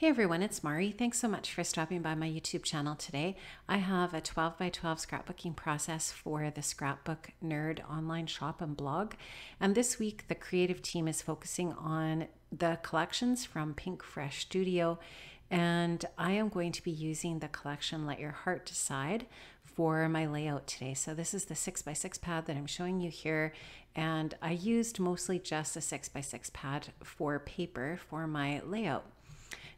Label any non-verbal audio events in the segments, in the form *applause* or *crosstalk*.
Hey everyone, it's Mari. Thanks so much for stopping by my YouTube channel today. I have a 12 by 12 scrapbooking process for the Scrapbook Nerd online shop and blog. And this week, the creative team is focusing on the collections from Pinkfresh Studio. And I am going to be using the collection Let Your Heart Decide for my layout today. So this is the 6x6 pad that I'm showing you here. And I used mostly just a 6x6 pad for paper for my layout.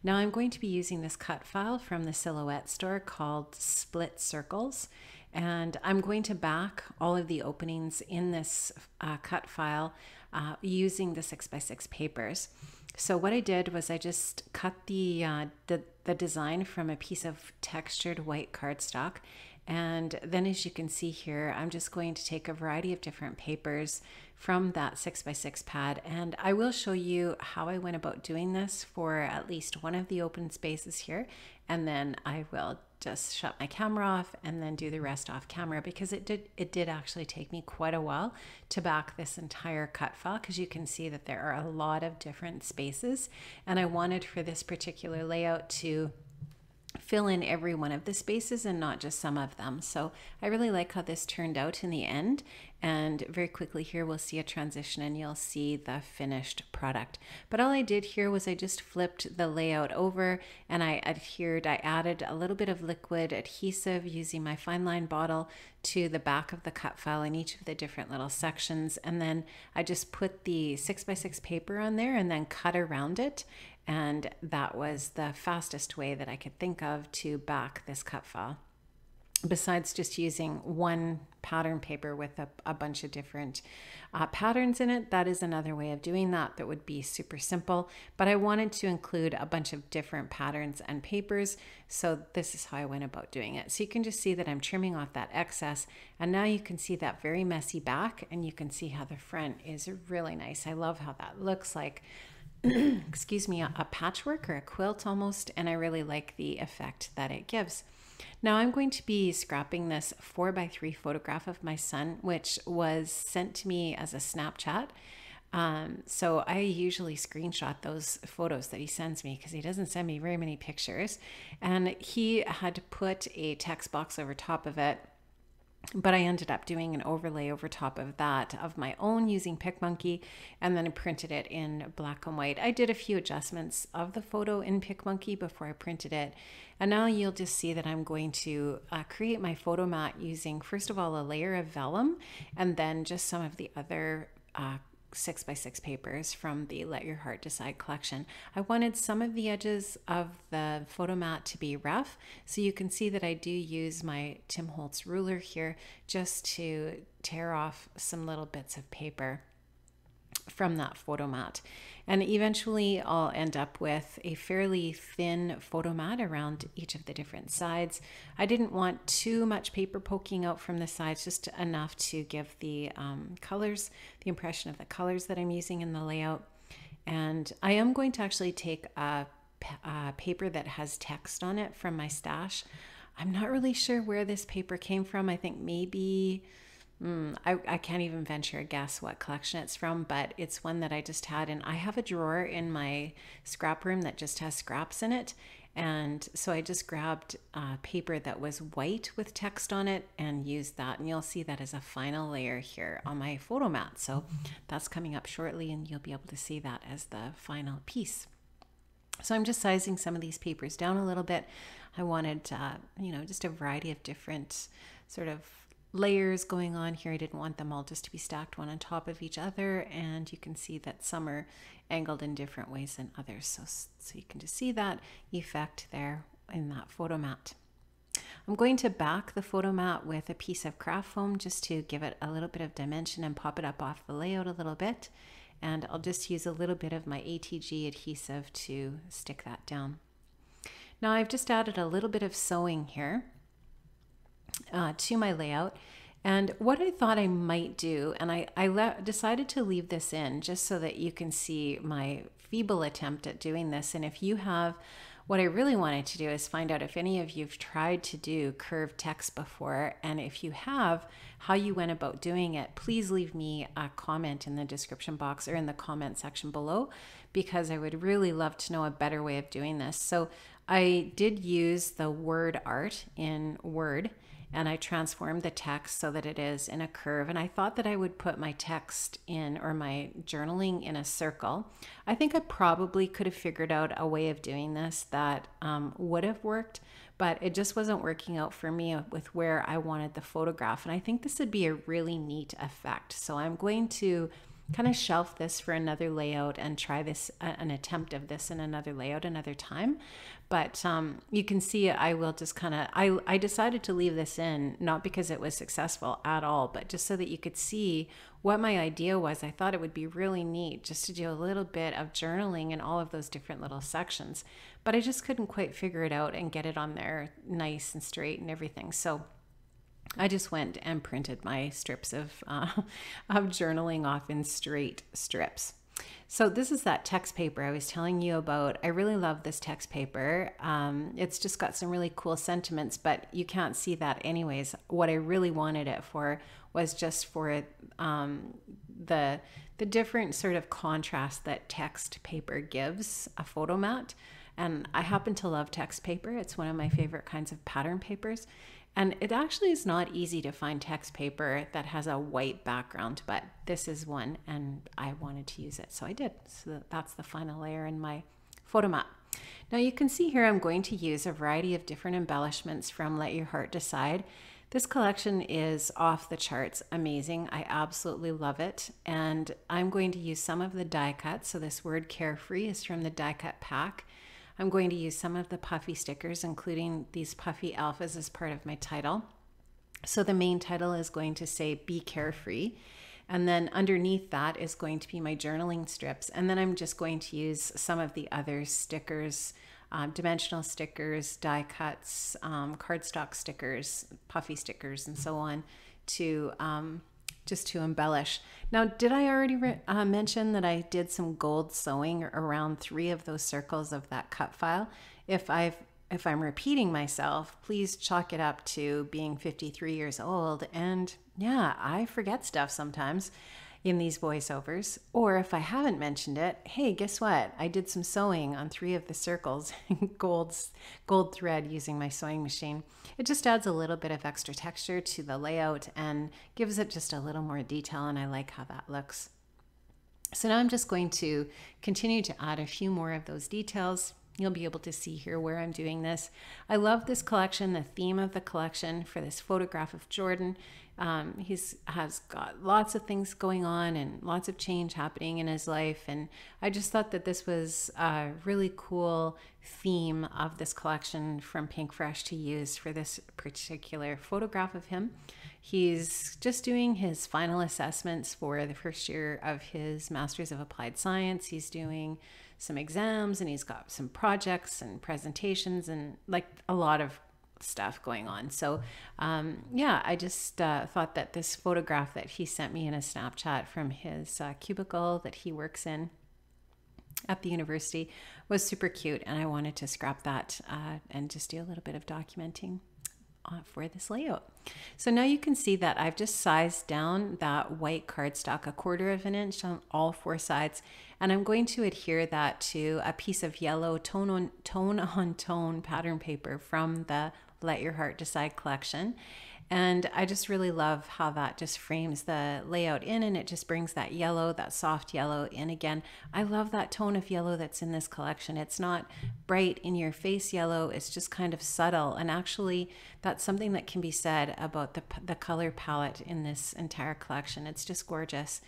Now I'm going to be using this cut file from the Silhouette store called Split Circles. And I'm going to back all of the openings in this uh, cut file uh, using the 6x6 papers. So what I did was I just cut the, uh, the, the design from a piece of textured white cardstock and then as you can see here, I'm just going to take a variety of different papers from that 6x6 pad. And I will show you how I went about doing this for at least one of the open spaces here. And then I will just shut my camera off and then do the rest off camera because it did it did actually take me quite a while to back this entire cut file because you can see that there are a lot of different spaces. And I wanted for this particular layout to fill in every one of the spaces and not just some of them. So I really like how this turned out in the end. And very quickly here, we'll see a transition and you'll see the finished product. But all I did here was I just flipped the layout over and I adhered, I added a little bit of liquid adhesive using my fine line bottle to the back of the cut file in each of the different little sections. And then I just put the six by six paper on there and then cut around it. And that was the fastest way that I could think of to back this cut file. Besides just using one pattern paper with a, a bunch of different uh, patterns in it, that is another way of doing that that would be super simple. But I wanted to include a bunch of different patterns and papers. So this is how I went about doing it. So you can just see that I'm trimming off that excess. And now you can see that very messy back and you can see how the front is really nice. I love how that looks like *clears throat* excuse me, a, a patchwork or a quilt almost, and I really like the effect that it gives. Now I'm going to be scrapping this 4x3 photograph of my son, which was sent to me as a Snapchat. Um, so I usually screenshot those photos that he sends me because he doesn't send me very many pictures. And he had to put a text box over top of it but I ended up doing an overlay over top of that of my own using PicMonkey and then I printed it in black and white. I did a few adjustments of the photo in PicMonkey before I printed it. And now you'll just see that I'm going to uh, create my photo mat using first of all a layer of vellum and then just some of the other uh, six by six papers from the Let Your Heart Decide collection. I wanted some of the edges of the photo mat to be rough. So you can see that I do use my Tim Holtz ruler here just to tear off some little bits of paper from that photo mat. And eventually I'll end up with a fairly thin photo mat around each of the different sides. I didn't want too much paper poking out from the sides, just enough to give the um, colors, the impression of the colors that I'm using in the layout. And I am going to actually take a, a paper that has text on it from my stash. I'm not really sure where this paper came from. I think maybe Mm, I, I can't even venture a guess what collection it's from, but it's one that I just had. And I have a drawer in my scrap room that just has scraps in it. And so I just grabbed uh, paper that was white with text on it and used that. And you'll see that as a final layer here on my photo mat. So that's coming up shortly, and you'll be able to see that as the final piece. So I'm just sizing some of these papers down a little bit. I wanted, uh, you know, just a variety of different sort of layers going on here. I didn't want them all just to be stacked one on top of each other. And you can see that some are angled in different ways than others. So, so you can just see that effect there in that photo mat. I'm going to back the photo mat with a piece of craft foam just to give it a little bit of dimension and pop it up off the layout a little bit. And I'll just use a little bit of my ATG adhesive to stick that down. Now I've just added a little bit of sewing here uh, to my layout. And what I thought I might do, and I, I le- decided to leave this in just so that you can see my feeble attempt at doing this. And if you have what I really wanted to do is find out if any of you've tried to do curved text before. And if you have, how you went about doing it. Please leave me a comment in the description box or in the comment section below because I would really love to know a better way of doing this. So I did use the word art in Word and I transformed the text so that it is in a curve. And I thought that I would put my text in or my journaling in a circle. I think I probably could have figured out a way of doing this that um, would have worked, but it just wasn't working out for me with where I wanted the photograph. And I think this would be a really neat effect. So I'm going to kind of shelf this for another layout and try this an attempt of this in another layout another time. But um, you can see i will just kind of I, I decided to leave this in not because it was successful at all but just so that you could see what my idea was. I thought it would be really neat just to do a little bit of journaling in all of those different little sections but i just couldn't quite figure it out and get it on there nice and straight and everything. So I just went and printed my strips of, uh, *laughs* of journaling off in straight strips. So this is that text paper I was telling you about. I really love this text paper. Um, it's just got some really cool sentiments, but you can't see that anyways. What I really wanted it for was just for um, the the different sort of contrast that text paper gives a photo mat. And I happen to love text paper. It's one of my favorite kinds of pattern papers. And it actually is not easy to find text paper that has a white background, but this is one and I wanted to use it. So I did. So that's the final layer in my photo mat. Now you can see here I'm going to use a variety of different embellishments from Let Your Heart Decide. This collection is off the charts amazing. I absolutely love it. And I'm going to use some of the die cuts. So this word carefree is from the die cut pack. I'm going to use some of the puffy stickers, including these puffy alphas as part of my title. So the main title is going to say Be Carefree. And then underneath that is going to be my journaling strips. And then I'm just going to use some of the other stickers, um, dimensional stickers, die cuts, um, cardstock stickers, puffy stickers, and so on to um, just to embellish. Now, did I already re- uh, mention that I did some gold sewing around three of those circles of that cut file? If I've if I'm repeating myself, please chalk it up to being 53 years old. And yeah, I forget stuff sometimes in these voiceovers. Or if I haven't mentioned it, hey, guess what? I did some sewing on three of the circles *laughs* gold, gold thread using my sewing machine. It just adds a little bit of extra texture to the layout and gives it just a little more detail, and I like how that looks. So now I'm just going to continue to add a few more of those details You'll be able to see here where I'm doing this. I love this collection, the theme of the collection for this photograph of Jordan. Um, he's has got lots of things going on and lots of change happening in his life. And I just thought that this was a really cool theme of this collection from Pinkfresh to use for this particular photograph of him. He's just doing his final assessments for the first year of his Masters of Applied Science. He's doing some exams and he's got some projects and presentations and like a lot of stuff going on. So, um, yeah, I just uh, thought that this photograph that he sent me in a Snapchat from his uh, cubicle that he works in at the university was super cute, and I wanted to scrap that uh, and just do a little bit of documenting uh, for this layout. So now you can see that I've just sized down that white cardstock a quarter of an inch on all four sides and I'm going to adhere that to a piece of yellow tone on tone on tone pattern paper from the Let Your Heart Decide collection and I just really love how that just frames the layout in and it just brings that yellow, that soft yellow in again. I love that tone of yellow that's in this collection. It's not bright in your face yellow, it's just kind of subtle. And actually, that's something that can be said about the, the color palette in this entire collection. It's just gorgeous.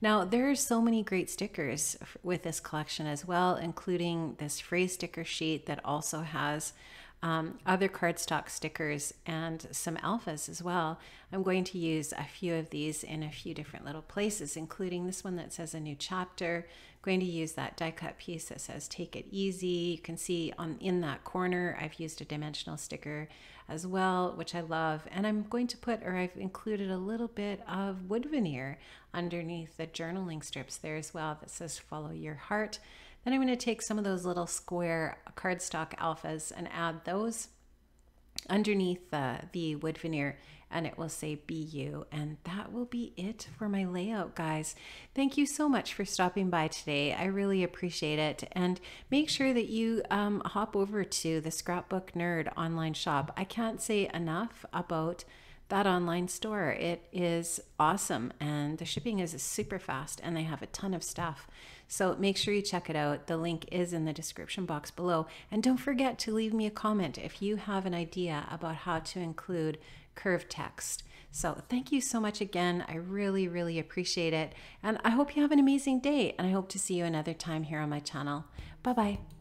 Now, there are so many great stickers with this collection as well, including this phrase sticker sheet that also has um, other cardstock stickers and some alphas as well. I'm going to use a few of these in a few different little places, including this one that says a new chapter. Going to use that die cut piece that says take it easy. You can see on in that corner, I've used a dimensional sticker as well, which I love. And I'm going to put, or I've included a little bit of wood veneer underneath the journaling strips there as well that says follow your heart. Then I'm going to take some of those little square cardstock alphas and add those underneath the, the wood veneer and it will say BU. And that will be it for my layout, guys. Thank you so much for stopping by today. I really appreciate it. And make sure that you um, hop over to the Scrapbook Nerd online shop. I can't say enough about that online store. It is awesome and the shipping is super fast and they have a ton of stuff. So make sure you check it out. The link is in the description box below. And don't forget to leave me a comment if you have an idea about how to include curved text. So thank you so much again. I really, really appreciate it. And I hope you have an amazing day and I hope to see you another time here on my channel. Bye bye.